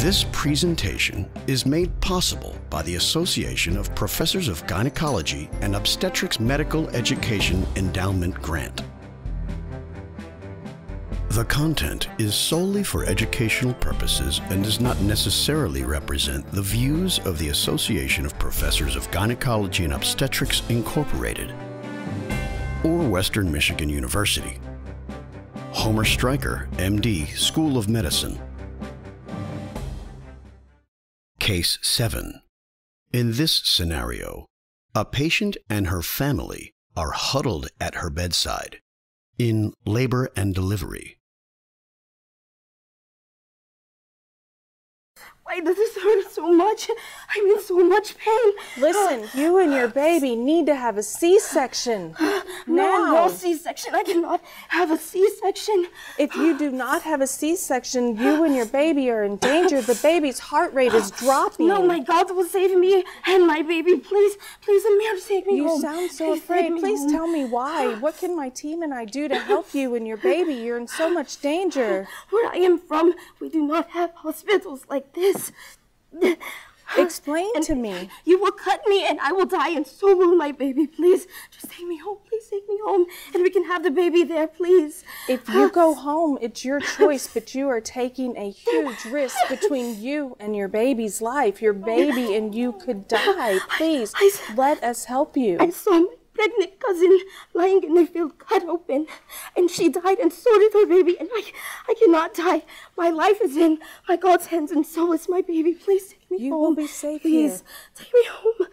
This presentation is made possible by the Association of Professors of Gynecology and Obstetrics Medical Education Endowment Grant. The content is solely for educational purposes and does not necessarily represent the views of the Association of Professors of Gynecology and Obstetrics Incorporated or Western Michigan University. Homer Stryker, MD, School of Medicine. Case 7. In this scenario, a patient and her family are huddled at her bedside in labor and delivery. Does this hurt so much? I'm in so much pain. Listen, you and your baby need to have a C-section. No, no C-section. I cannot have a C-section. If you do not have a C-section, you and your baby are in danger. The baby's heart rate is dropping. No, my God will save me and my baby. Please, please, Amir, take me You home. sound so Please afraid. Please home. tell me why. What can my team and I do to help you and your baby? You're in so much danger. Where I am from, we do not have hospitals like this. Explain to me. You will cut me and I will die, and so will my baby. Please, just take me home. Please take me home, and we can have the baby there, please. If you go home, it's your choice, but you are taking a huge risk between you and your baby's life. Your baby and you could die. Please, I- let us help you. I saw my pregnant cousin lying in the field cut open, and she died, and so did her baby, and I, I cannot die. My life is in my God's hands, and so is my baby. Please take me You home. will be safe Please, here. take me home.